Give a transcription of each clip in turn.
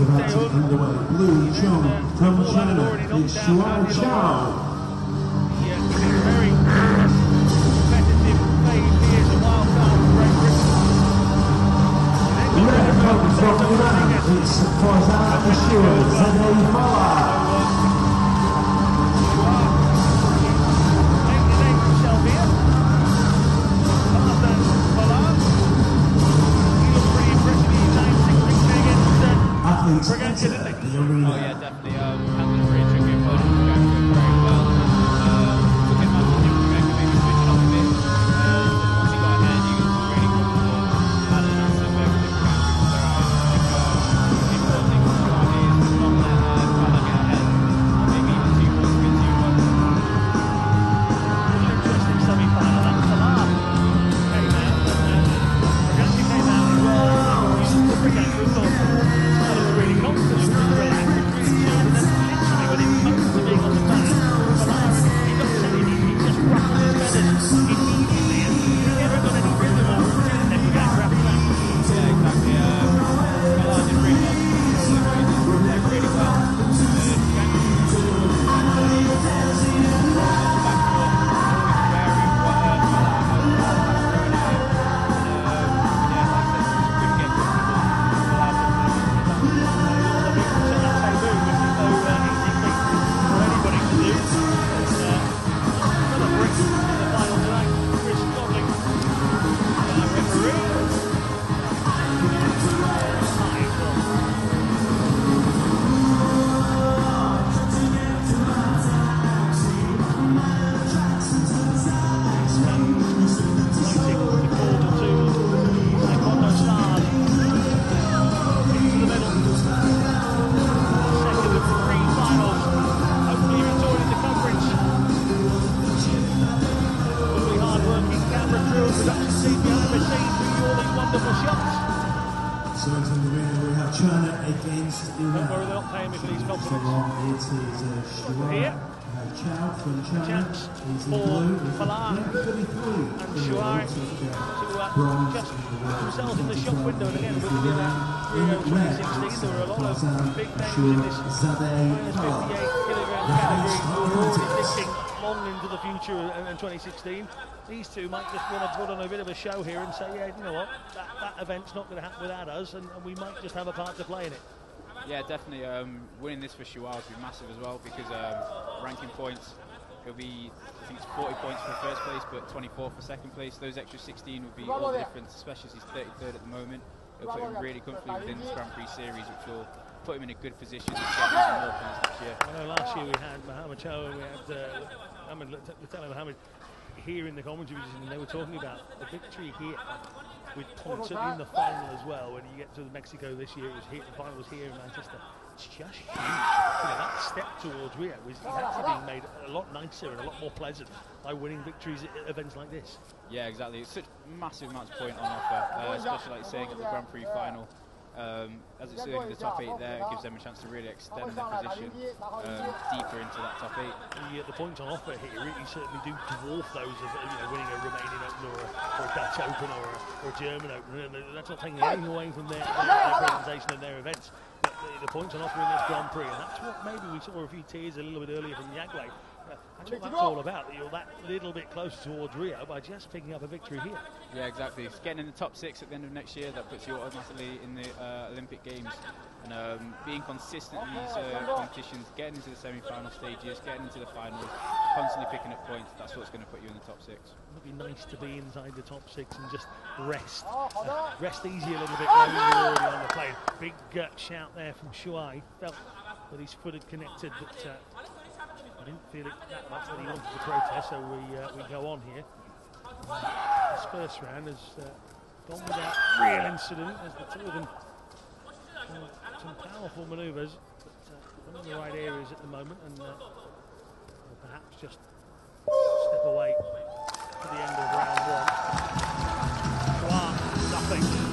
is about to get underway. Blue Chung from China. is Shuai Zhao. Red comes from Iran. It's Farzan. Zadeh China. Chance He's in for blue. Fallah and in Shuai to uh, just put themselves in the shop window. And again, with the In uh, Rio red, 2016, there were a lot of big names in this Zadeh minus 58 kilogram category French who were already thinking long into the future in, in 2016. These two might just want to put on a bit of a show here and say, yeah, you know what, that, that event's not going to happen without us, and, and we might just have a part to play in it. Yeah, definitely. Um, winning this for Shuai would be massive as well because um, ranking points, it'll be, I think it's 40 points for first place, but 24 for second place. Those extra 16 would be all the difference, especially as he's 33rd at the moment. It'll put him really comfortably within this Grand Prix series, which will put him in a good position to get even more points next year. I know last year we had Mohamed Cho and we had uh, Mohamed, Lieutenant Mohamed here in the commentary position, and they were talking about the victory here with points in the final as well. When you get to Mexico this year, it was here, the final was here in Manchester. It's just huge. You know, that step towards Rio is, actually being made a lot nicer and a lot more pleasant by winning victories at events like this. Yeah, exactly. It's such massive amounts of point on offer, uh, especially like saying at the Grand Prix final. Um, as it's in the top eight there, it gives them a chance to really extend their position um, deeper into that top eight. The, uh, the points on offer here really certainly do dwarf those of you know, winning a Romanian Open or a, or a Dutch Open or a, or a German Open. And that's not taking anything away from their, their, their presentation and their events. But the, the points on offer in this Grand Prix, and that's what maybe we saw a few tears a little bit earlier from Yagley. Uh, that's what that's all about. that You're that little bit closer towards Rio by just picking up a victory here. Yeah, exactly. It's getting in the top six at the end of next year, that puts you automatically in the uh, Olympic Games. And um, being consistent in these uh, competitions, getting into the semi-final stages, getting into the finals, constantly picking up points, that's what's going to put you in the top six. It'd be nice to be inside the top six and just rest. Uh, rest easy a little bit when you're already on the plane. Big uh, shout there from Shuai. Felt that his foot had connected, but uh, I didn't feel it that much when he wanted to protest, so we, uh, we go on here. This first round has uh, gone without real incident as the two of them some powerful manoeuvres, but uh, not in the right areas at the moment, and uh, will perhaps just step away to the end of round one. Chua, nothing.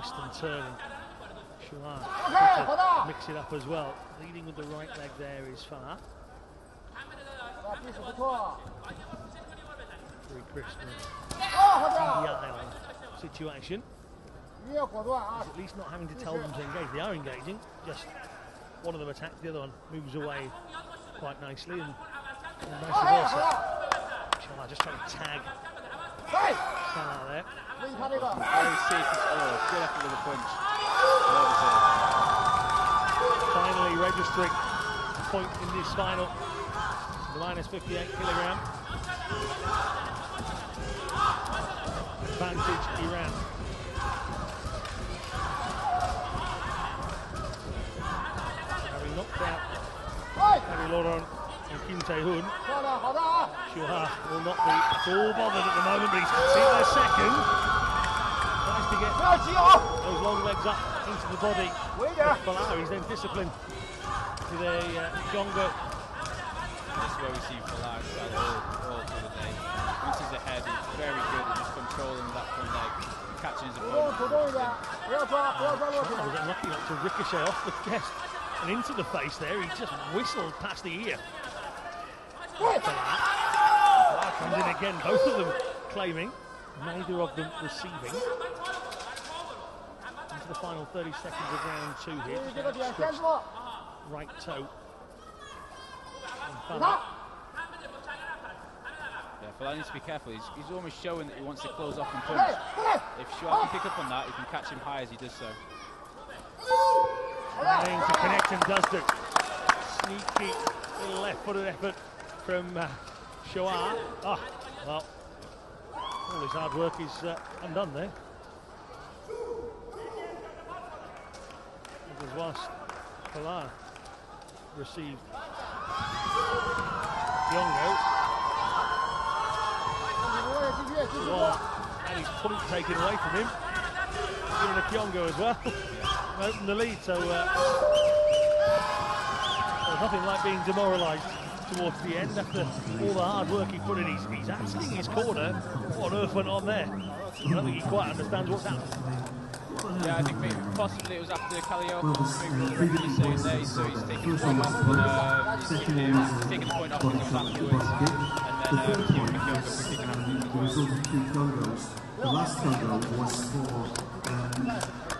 Twist and turn. Mix it up as well. Leading with the right leg there is Farah. And agile situation. He's at least not having to tell them to engage. They are engaging, just one of them attacks, the other one moves away quite nicely and, and vice versa. Shuar just trying to tag Salah there. Very safe. Good effort with the punch. Finally registering a point in this final. Minus 58 kilogram. Advantage Iran. Having knocked out Harry Laurent and Kim Tae-hoon, Shuai will not be at all bothered at the moment, but he's conceded a second. Tries to get those long legs up into the body. Fallah, he's then disciplined with a uh, Kyongo. This is where we see Fallah excel all, all through the day. Once he's ahead, he's very good at just controlling that front leg, catching his opponent. I was lucky not to ricochet off the chest and into the face there. He just whistled past the ear. Fallah comes in again, both of them claiming, neither of them receiving. Into the final 30 seconds of round two here. Just right toe. And Fallah Yeah, Fallah needs to be careful. He's, he's almost showing that he wants to close off and punch. If Shuai can pick up on that, he can catch him high as he does so. Trying to connect and does do. Sneaky little left-footed effort from uh, Shuai. Ah, well, all his hard work is uh, undone there. Was whilst Pilar received Kyongo. Well, and his point taken away from him. Given a Kyongo as well. opened the lead, so uh, there's nothing like being demoralised towards the end after all the hard work he put in. He's, he's asking his corner, what on earth went on there? I don't think he quite understands what's happened. Yeah, I think maybe possibly it was after. Maybe the referee saying there, so he's taking the point off, uh, he's, taking the, he's point off and afterwards, and then um, Kieran McKeown for kicking out The result of two Kyongos. The last Kyongo was for. Um,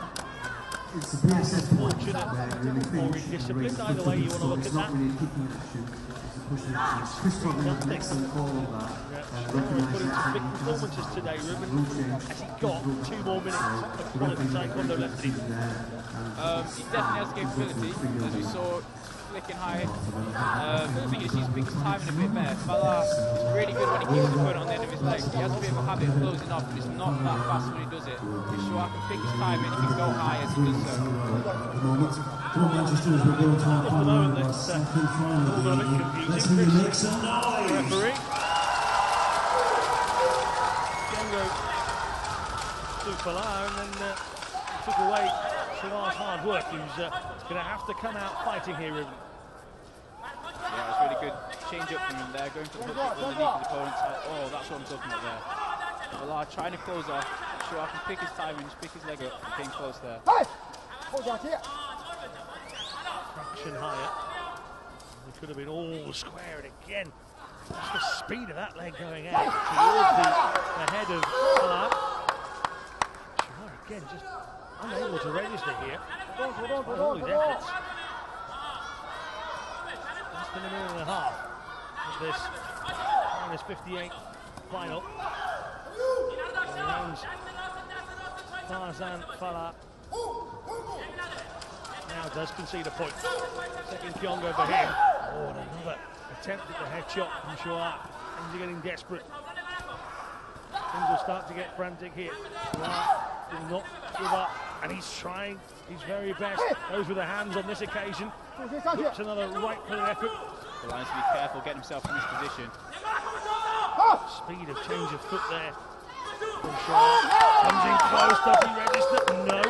it's the PSF point where really Or things indisciplined, raise either way you wanna look it's at not that. really kicking action, it's a pushing action. Chris Tottenham had an excellent call on that. Yeah, put recognised that big performances today, Ruben. Has he got two more minutes of quality taekwondo left in him? Um, he definitely has the capability, as we saw flicking high. Um, I think he needs to pick his timing a bit better. Fallah is really good when he keeps his opponent on the end of his leg. He has a bit of a habit of closing off, but it's not that fast when he does it. If Shuai can pick his timing, he can go high as he does so. At the moment, come on Manchester as we go into our At the final, moment, our uh, second final. all got a bit confusing. Let's hear you Chris- make some noise. referee. Django took Fallah and then uh, took away Shawar's hard work. Who's uh, going to have to come out fighting here, Ruben. Yeah, it was really good change up from him there, going for the hook underneath his opponent's head. Oh, that's what I'm talking about there. Fallah trying to close off. Shuai can pick his timing, just pick his leg up, came close there. Fraction higher. It could have been all square and again. Just the speed of that leg going out towards the, the head of Fallah. Shawar again just unable to register here. All his efforts. Less than a minute and a half of this minus 58 final. Rounds Farzan Fallah now does concede a point. Second Kyongo over here. Oh, and another attempt at the headshot from Shuai. Things are getting desperate. Things will start to get frantic here. Shuai will not give up, and he's trying his very best. Those with the hands on this occasion. Puts another right-footed effort. Fallah needs to be careful, getting himself in this position. Speed of change of foot there Comes in close, does he register? No.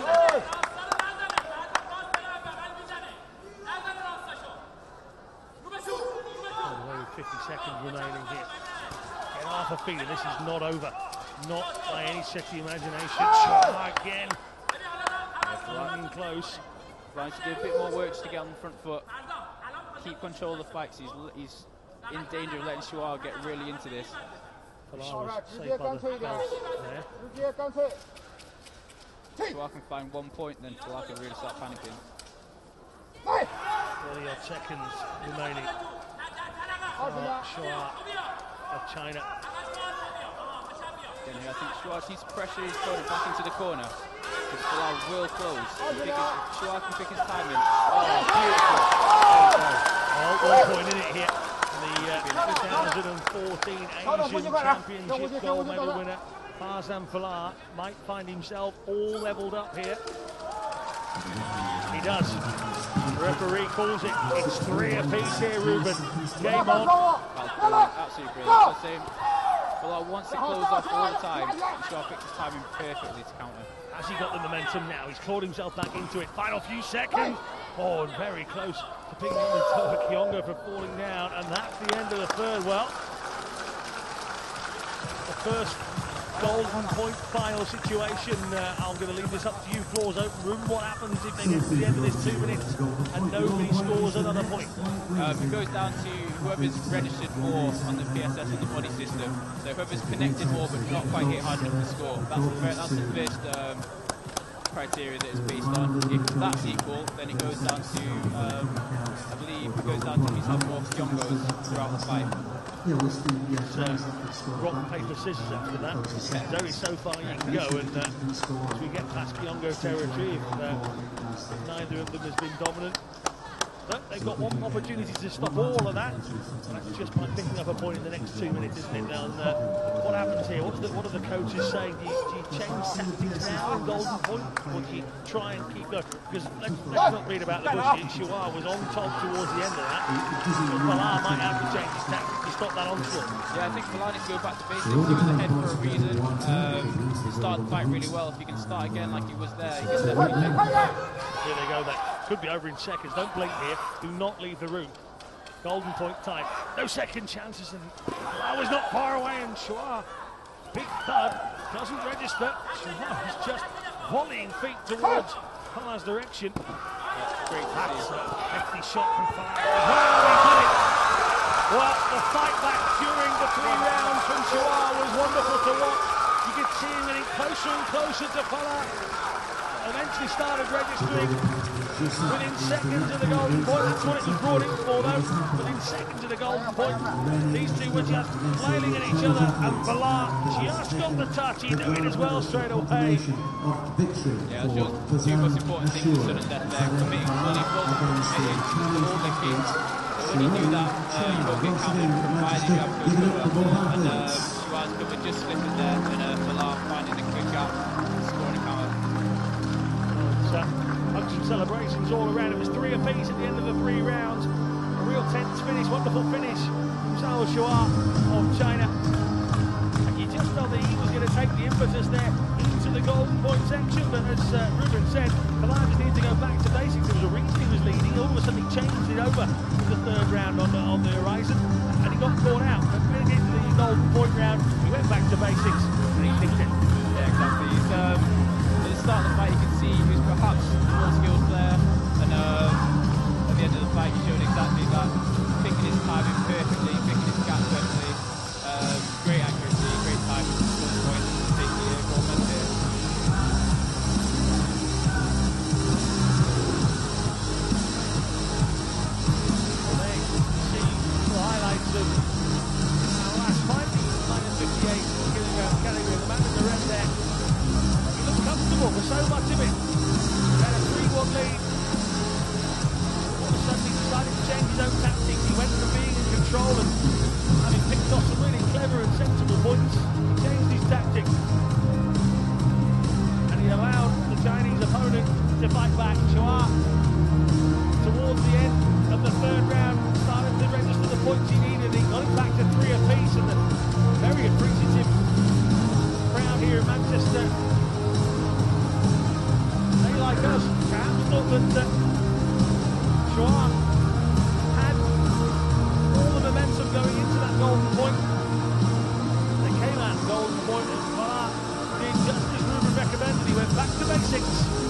The with 50 seconds remaining here. Get half a feeling this is not over. Not by any stretch of the imagination. Try again. Running close. Trying to do a bit more work to get on the front foot. Keep control of the fights. He's, he's in danger of letting Shuai get really into this. Fallah was saved by the bounce there. Shuai can find one point, then Fallah can really start panicking. 30 odd seconds remaining. Fallah Shuai of China. Again, I think Shuai needs to pressure his opponent back into the corner. Because Fallah will close. If he can- Shuai can pick his timing. Oh, beautiful. Oh, one point in it here. The uh, 2014 Asian Championship gold medal winner, Farzan Fallah, might find himself all levelled up here. He does. The referee calls it. It's three apiece here, Ruben. Game on. Absolutely brilliant. So same. Fallah wants to close off all the time. and Shuai picks his timing perfectly to counter. Has he got the momentum now? He's clawed himself back into it. Final few seconds. Oh, and very close to picking up the toe of Kyongo for falling down. And that's the end of the third. Well, the first golden point final situation. Uh, I'm going to leave this up to you, floors open room. What happens if they get to the end of this two minutes and nobody scores another point? Um, it goes down to whoever's registered more on the PSS and the body system. So whoever's connected more but not quite hit hard enough to score. That's the, fir- that's the first um, criteria that it's based on. If that's equal, then it goes down to, um, I believe, it goes down to who's had more Kyongos throughout the fight. Yeah, we're still, yeah, So, rock, paper, scissors after that. So far you can go, and uh, as we get past Kyongo territory, if uh, neither of them has been dominant, they've got one opportunity to stop all of that. And that's just by picking up a point in the next two minutes, isn't it? Now, and, uh, what happens here? What's the, what are the coaches saying? Do you, do you change tactics now in Golden Point, or do you try and keep going? Because let's, let's not read about the bush. Shuai was on top towards the end of that. Fallah might have to change his tactics to stop that onslaught. Yeah, I think Falani needs to go back to basics. He was ahead for a reason. Um, he started the fight really well. If he can start again like he was there, he can definitely. Here they go. That could be over in seconds. Don't blink here. Do not leave the room. Golden point time. No second chances. And I was not far away. And Shuai, big thud, doesn't register. Shuai is just volleying feet towards Fallah's direction. Great to That's a hefty shot from Fallah. Well, he. Well, the fight back during the three rounds from Shuai was wonderful to watch. You could see him getting closer and closer to Fallah. Eventually started registering within seconds of the golden point. That's what it was brought in for, though. Within seconds of the golden point, these two were just flailing at each other, and Fallah just got the touch. He knew it as well straight away. Yeah, just two most important things to death there. Committing fully full, to all the kids. When you do that, uh, you don't get counted provided you have good cover. And uh, Shuai's cover just slipping there, and uh, Fallah finding the quick out, celebrations all around. It was three apiece at the end of the three rounds. A real tense finish, wonderful finish from Zhao Shuai of China. And you just felt that he was going to take the impetus there into the golden point section. But as uh, Ruben said, Fallah just needed to go back to basics. There was a reason he was leading. All of a sudden he changed it over in the third round on the, on the horizon. And he got caught out. But when he the golden point round, he went back to basics and he picked it. Yeah, exactly. He's, um, at the start of the fight, you can see he was Chua had all the momentum going into that golden point. They came out golden point and Var did just as Ruben recommended. He went back to basics.